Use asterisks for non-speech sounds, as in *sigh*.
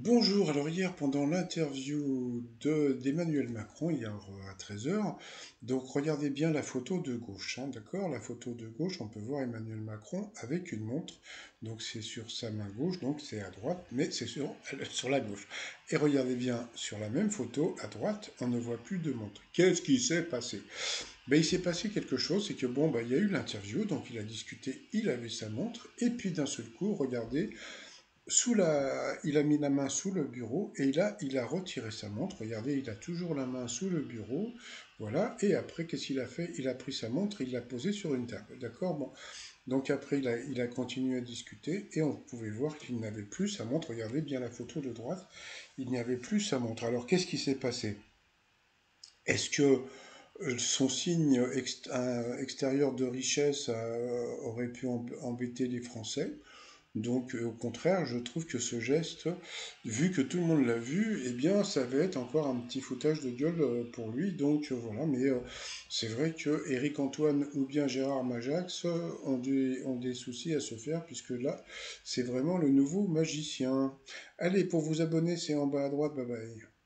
Bonjour, alors hier pendant l'interview de d'Emmanuel Macron, hier euh, à 13h, donc regardez bien la photo de gauche, hein, d'accord La photo de gauche, on peut voir Emmanuel Macron avec une montre, donc c'est sur sa main gauche, donc c'est à droite, mais c'est sur, *laughs* sur la gauche. Et regardez bien, sur la même photo, à droite, on ne voit plus de montre. Qu'est-ce qui s'est passé? Ben, Il s'est passé quelque chose, c'est que bon, ben, il y a eu l'interview, donc il a discuté, il avait sa montre, et puis d'un seul coup, regardez, sous il a mis la main sous le bureau et là, il a retiré sa montre. Regardez, il a toujours la main sous le bureau. Voilà. Et après, qu'est-ce qu'il a fait? Il a pris sa montre, il l'a posée sur une table. D'accord? Donc après, il a, il a continué à discuter et on pouvait voir qu'il n'avait plus sa montre. Regardez bien la photo de droite. Il n'y avait plus sa montre. Alors, qu'est-ce qui s'est passé? Est-ce que euh, son signe extérieur de richesse euh, aurait pu embêter les Français? Donc euh, au contraire, je trouve que ce geste, vu que tout le monde l'a vu, eh bien ça va être encore un petit foutage de gueule euh, pour lui. Donc euh, voilà, mais c'est vrai que Eric Antoine ou bien Gérard Majax ont des, ont des soucis à se faire, puisque là, c'est vraiment le nouveau magicien. Allez, pour vous abonner, c'est en bas à droite, bye bye.